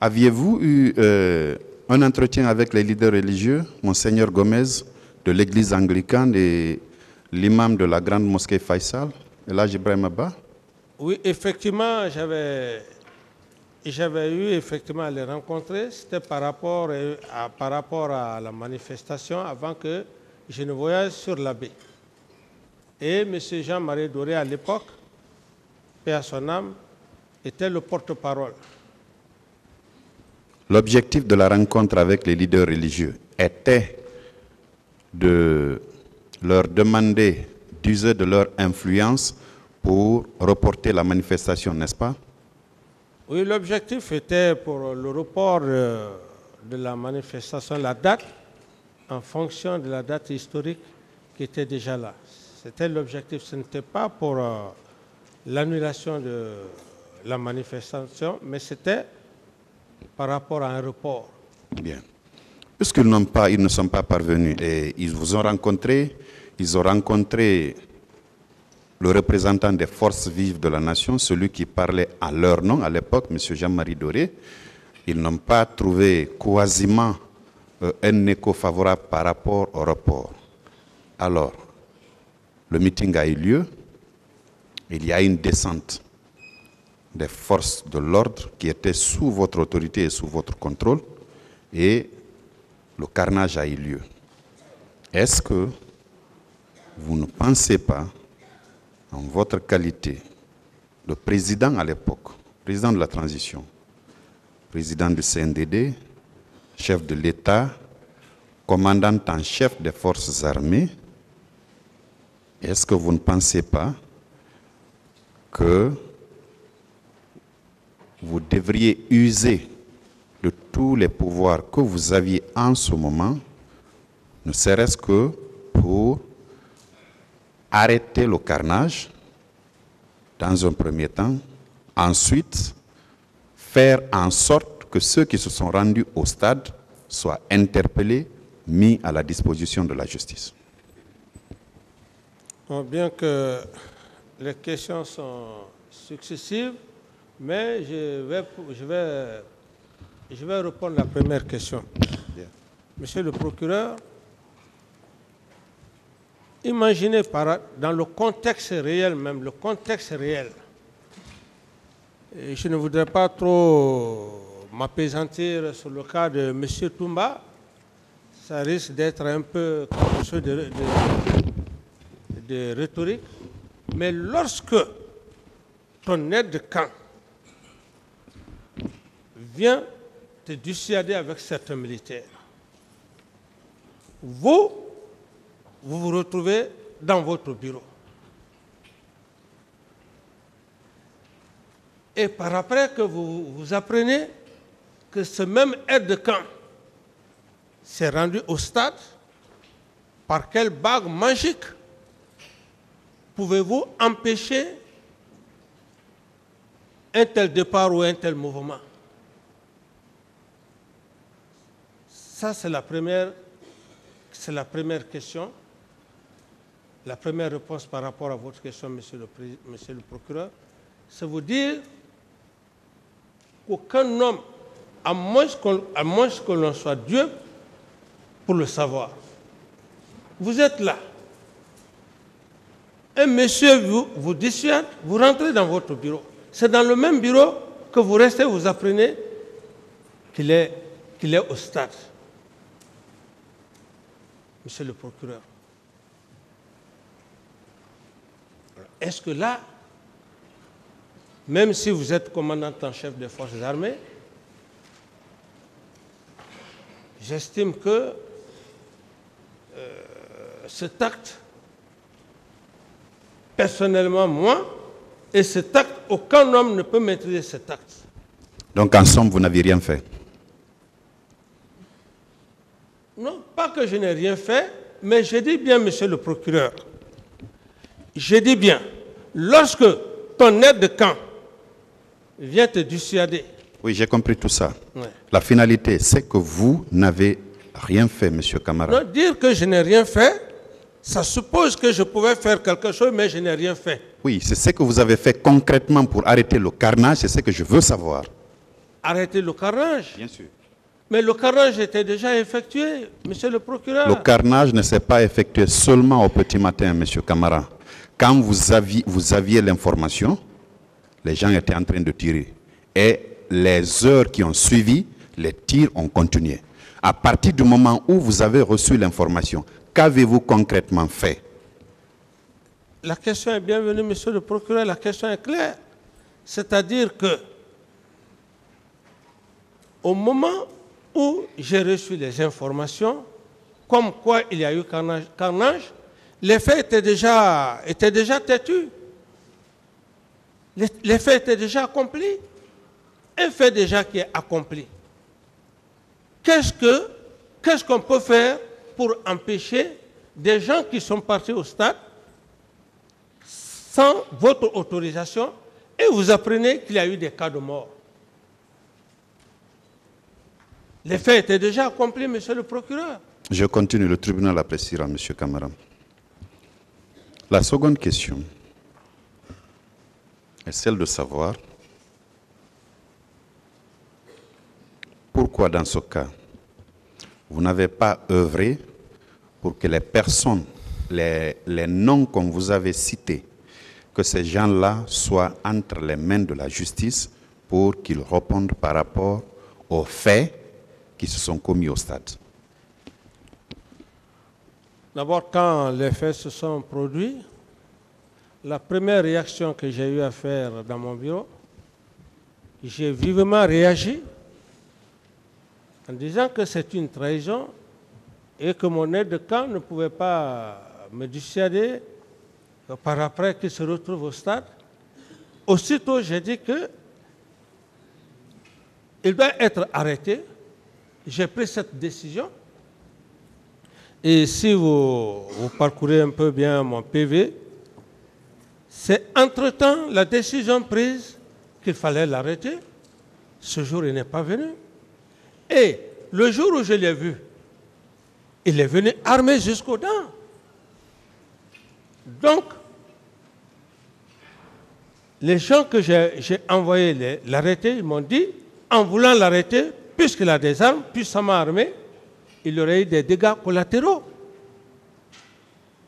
Aviez-vous eu euh, un entretien avec les leaders religieux, Monseigneur Gomez de l'église anglicane et l'imam de la grande mosquée Faisal, Elhaj Ibrahim Abba Oui, effectivement, j'avais eu effectivement à les rencontrer. C'était par rapport euh, à, par rapport à la manifestation avant que je ne voyage sur la baie. Et M. Jean-Marie Doré, à l'époque, paix à son âme, était le porte-parole. L'objectif de la rencontre avec les leaders religieux était de leur demander d'user de leur influence pour reporter la manifestation, n'est-ce pas? Oui, l'objectif était pour le report euh, de la manifestation, la date, en fonction de la date historique qui était déjà là. C'était l'objectif, ce n'était pas pour euh, l'annulation de la manifestation, mais c'était par rapport à un report. Bien. Puisqu'ils n'ont pas, ils ne sont pas parvenus et ils vous ont rencontré, ils ont rencontré le représentant des forces vives de la nation, celui qui parlait à leur nom à l'époque, M. Jean-Marie Doré. Ils n'ont pas trouvé quasiment euh, un écho favorable par rapport au report. Alors, le meeting a eu lieu, il y a une descente des forces de l'ordre qui étaient sous votre autorité et sous votre contrôle, et le carnage a eu lieu. Est-ce que vous ne pensez pas, en votre qualité de président à l'époque, président de la transition, président du CNDD, chef de l'État, commandant en chef des forces armées, est-ce que vous ne pensez pas que vous devriez user de tous les pouvoirs que vous aviez en ce moment, ne serait-ce que pour arrêter le carnage dans un premier temps, ensuite faire en sorte que ceux qui se sont rendus au stade soient interpellés, mis à la disposition de la justice. Bien que les questions sont successives, mais je vais, je vais, je vais répondre à la première question. Monsieur le procureur, imaginez par, dans le contexte réel même, le contexte réel, et je ne voudrais pas trop m'apaisantir sur le cas de M. Toumba, ça risque d'être un peu de, de, de rhétorique, mais lorsque ton aide de camp vient te dissuader avec certains militaires, vous, vous vous retrouvez dans votre bureau. Et par après que vous, vous apprenez que ce même aide de camp s'est rendu au stade, par quelle bague magique pouvez-vous empêcher un tel départ ou un tel mouvement? C'est la première, la première question. La première réponse par rapport à votre question, monsieur le, monsieur le procureur, c'est vous dire qu'aucun homme, à moins que l'on soit Dieu, pour le savoir. Vous êtes là. Un monsieur vous, vous dissuade, vous rentrez dans votre bureau. C'est dans le même bureau que vous restez, vous apprenez qu'il est, qu'il est au stade. Monsieur le procureur. Est-ce que là, même si vous êtes commandant en chef des forces armées, j'estime que euh, cet acte, personnellement moi, et cet acte, aucun homme ne peut maîtriser cet acte. Donc en somme, vous n'aviez rien fait Non, pas que je n'ai rien fait, mais je dis bien, monsieur le procureur, je dis bien, lorsque ton aide de camp vient te dissuader. Oui, j'ai compris tout ça. Ouais. La finalité, c'est que vous n'avez rien fait, monsieur Camara. Non, dire que je n'ai rien fait, ça suppose que je pouvais faire quelque chose, mais je n'ai rien fait. Oui, c'est ce que vous avez fait concrètement pour arrêter le carnage, c'est ce que je veux savoir. arrêter le carnage? Bien sûr. Mais le carnage était déjà effectué, monsieur le procureur. Le carnage ne s'est pas effectué seulement au petit matin, Monsieur Camara. Quand vous aviez, vous aviez l'information, les gens étaient en train de tirer. Et les heures qui ont suivi, les tirs ont continué. À partir du moment où vous avez reçu l'information, qu'avez-vous concrètement fait? La question est bienvenue, monsieur le procureur. La question est claire. C'est-à-dire que, au moment où j'ai reçu les informations, comme quoi il y a eu carnage, les faits étaient déjà, étaient déjà têtus. Les, faits étaient déjà accomplis. Un fait déjà qui est accompli. Qu'est-ce que, qu'est-ce qu'on peut faire pour empêcher des gens qui sont partis au stade sans votre autorisation et vous apprenez qu'il y a eu des cas de mort? Les faits étaient déjà accomplis, monsieur le procureur. Je continue, le tribunal appréciera, Monsieur Camara. La seconde question est celle de savoir pourquoi dans ce cas, vous n'avez pas œuvré pour que les personnes, les, noms qu'on vous avez cités, que ces gens-là soient entre les mains de la justice pour qu'ils répondent par rapport aux faits qui se sont commis au stade. D'abord, quand les faits se sont produits, la première réaction que j'ai eu à faire dans mon bureau, j'ai vivement réagi en disant que c'est une trahison et que mon aide de camp ne pouvait pas me dissuader par après qu'il se retrouve au stade. Aussitôt, j'ai dit que il doit être arrêté. J'ai pris cette décision. Et si vous, parcourez un peu bien mon PV, c'est entre-temps la décision prise qu'il fallait l'arrêter. Ce jour, il n'est pas venu. Et le jour où je l'ai vu, il est venu armé jusqu'aux dents. Donc, les gens que j'ai envoyés l'arrêter, ils m'ont dit, en voulant l'arrêter, puisqu'il a des armes, puissamment armé, il aurait eu des dégâts collatéraux.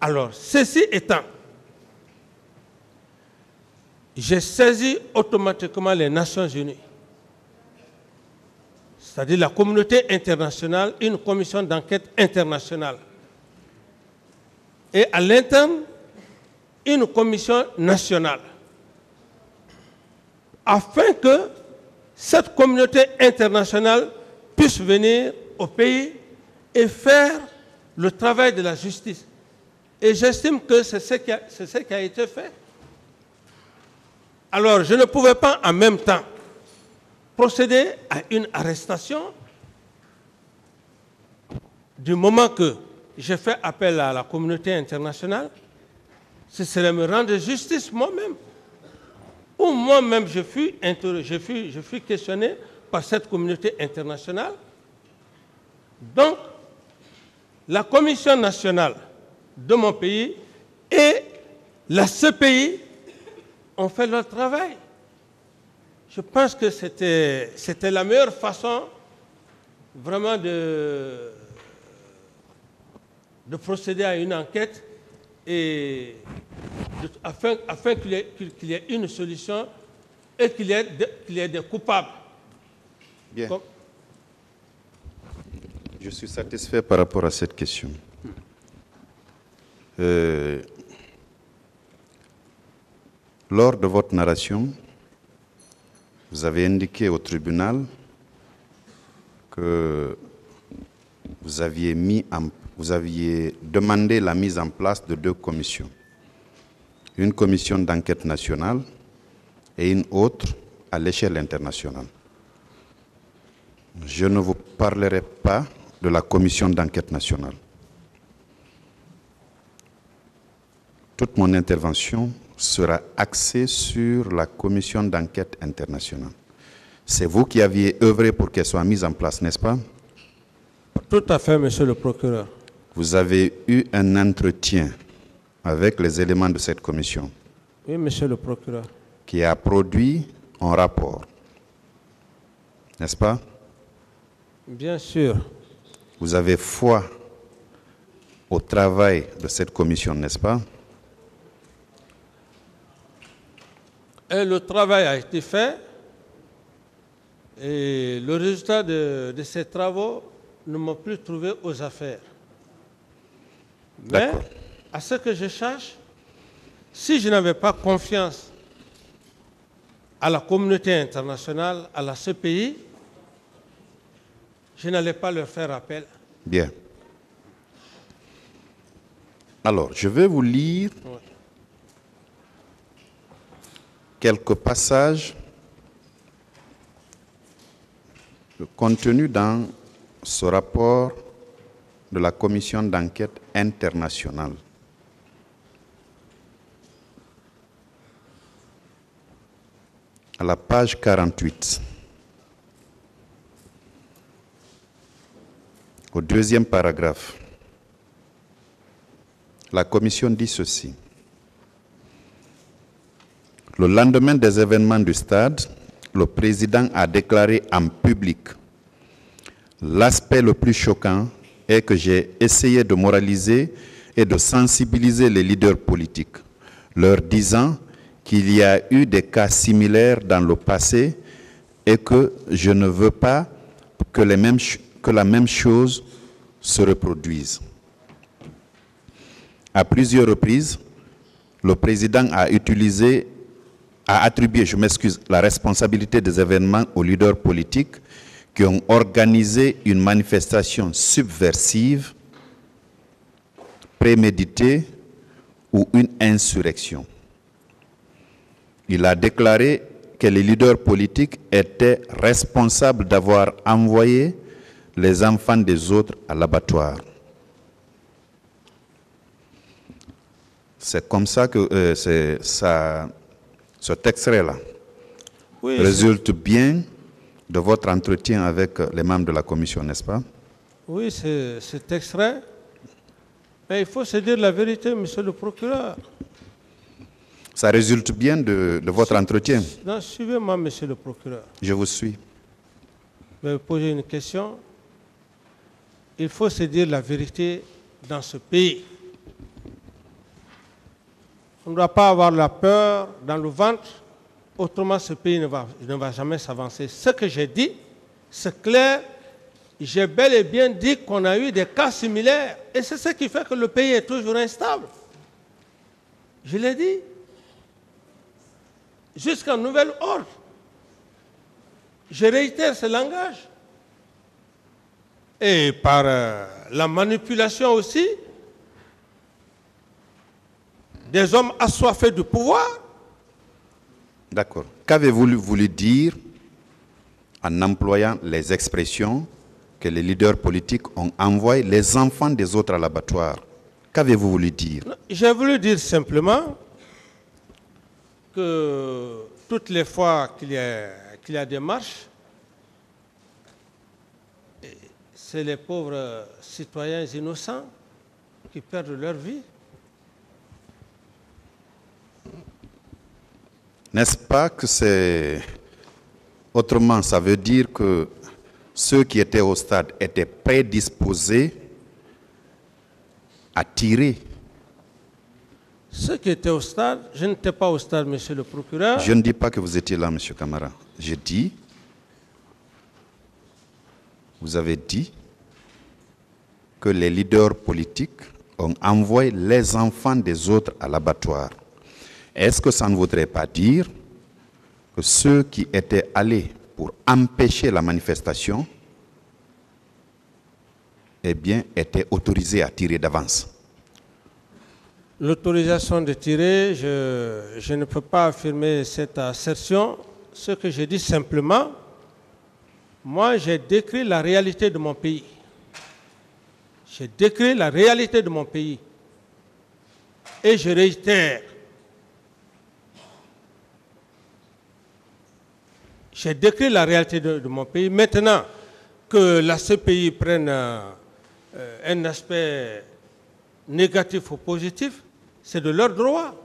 Alors, ceci étant, j'ai saisi automatiquement les Nations Unies, c'est-à-dire la communauté internationale, une commission d'enquête internationale. Et à l'interne, une commission nationale. Afin que cette communauté internationale puisse venir au pays et faire le travail de la justice. Et j'estime que c'est ce, qui a- été fait. Alors, je ne pouvais pas en même temps procéder à une arrestation du moment que j'ai fait appel à la communauté internationale, ce serait me rendre justice moi-même. Ou moi-même, je fus, questionné par cette communauté internationale. Donc, la Commission nationale de mon pays et la CPI ont fait leur travail. Je pense que c'était la meilleure façon vraiment de, de procéder à une enquête et afin, afin qu'il y, ait- y une solution et qu'il y, y ait des coupables. Bien. Comme- Je suis satisfait par rapport à cette question. Euh, lors de votre narration, vous avez indiqué au tribunal que vous aviez, mis en- vous aviez demandé la mise en place de deux commissions. Une commission d'enquête nationale et une autre à l'échelle internationale. Je ne vous parlerai pas de la commission d'enquête nationale. Toute mon intervention sera axée sur la commission d'enquête internationale. C'est vous qui aviez œuvré pour qu'elle soit mise en place, n'est-ce pas? Tout à fait, monsieur le procureur. Vous avez eu un entretien avec les éléments de cette commission Oui, monsieur le procureur. qui a produit un rapport. n'est-ce pas? Bien sûr. Vous avez foi au travail de cette commission, n'est-ce pas? Et le travail a été fait. Et le résultat de, de ces travaux ne m'a plus trouvé aux affaires. Mais. À ce que je cherche, si je n'avais pas confiance à la communauté internationale, à la CPI, je n'allais pas leur faire appel. Bien. Alors, je vais vous lire Ouais. quelques passages contenus dans ce rapport de la commission d'enquête internationale. À la page 48, au deuxième paragraphe, la commission dit ceci. Le lendemain des événements du stade, le président a déclaré en public L'aspect le plus choquant est que j'ai essayé de moraliser et de sensibiliser les leaders politiques, leur disant qu'il y a eu des cas similaires dans le passé et que je ne veux pas que, la même chose se reproduise. À plusieurs reprises, le président a a attribué, je m'excuse, la responsabilité des événements aux leaders politiques qui ont organisé une manifestation subversive, préméditée ou une insurrection. Il a déclaré que les leaders politiques étaient responsables d'avoir envoyé les enfants des autres à l'abattoir. C'est comme ça que euh, c'est- ça, cet extrait-là Oui, résulte bien de votre entretien avec les membres de la commission, n'est-ce pas? Oui, c'est cet extrait. Mais il faut se dire la vérité, monsieur le procureur. Ça résulte bien de, de votre entretien. Non, suivez-moi, monsieur le procureur. Je vous suis. Je vais vous poser une question. Il faut se dire la vérité dans ce pays. On ne doit pas avoir la peur dans le ventre, autrement ce pays ne va, ne va jamais s'avancer. Ce que j'ai dit, c'est clair. J'ai bel et bien dit qu'on a eu des cas similaires. Et c'est ce qui fait que le pays est toujours instable. Je l'ai dit. Jusqu'à nouvel ordre. Je réitère ce langage. Et par euh, la manipulation aussi des hommes assoiffés du pouvoir, D'accord. Qu'avez-vous voulu dire en employant les expressions que les leaders politiques ont envoyé les enfants des autres à l'abattoir Qu'avez-vous voulu dire? J'ai voulu dire simplement toutes les fois qu'il y a, des marches, c'est les pauvres citoyens innocents qui perdent leur vie. N'est-ce pas que c'est... Autrement, ça veut dire que ceux qui étaient au stade étaient prédisposés à tirer. Ceux qui étaient au stade, je n'étais pas au stade, monsieur le procureur. Je ne dis pas que vous étiez là, Monsieur Camara. Je dis, vous avez dit que les leaders politiques ont envoyé les enfants des autres à l'abattoir. Est-ce que ça ne voudrait pas dire que ceux qui étaient allés pour empêcher la manifestation, eh bien, étaient autorisés à tirer d'avance? L'autorisation de tirer, je, ne peux pas affirmer cette assertion. Ce que je dis simplement, moi j'ai décrit la réalité de mon pays. J'ai décrit la réalité de mon pays. Et je réitère, j'ai décrit la réalité de, mon pays. Maintenant que la CPI prenne euh, un aspect négatif ou positif, c'est de leur droit.